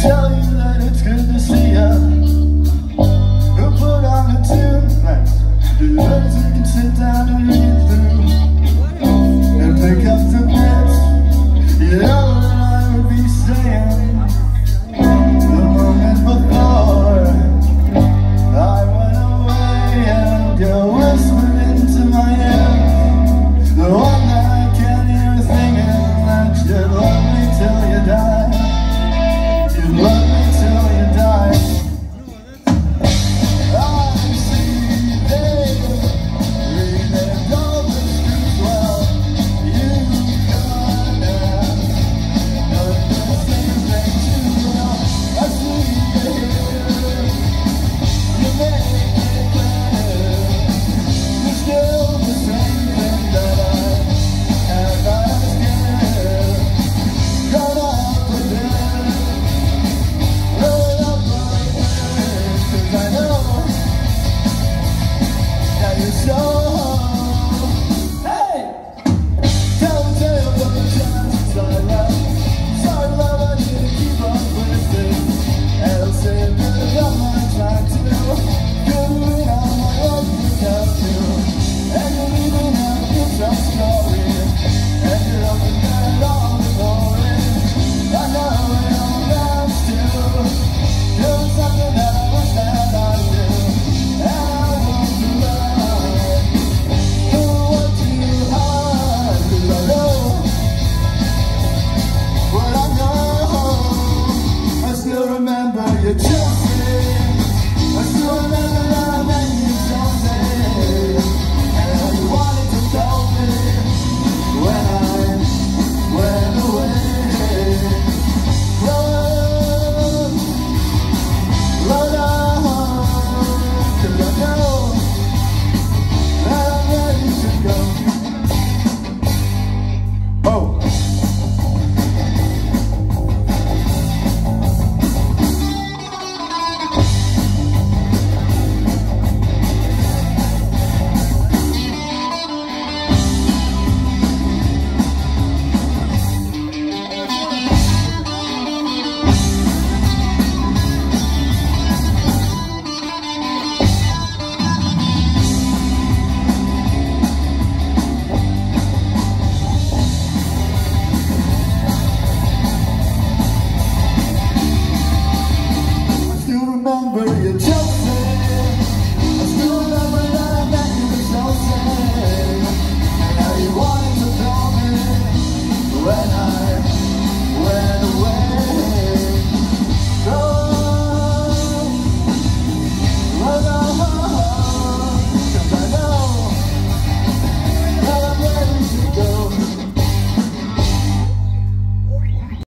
tell you that it's good to see you.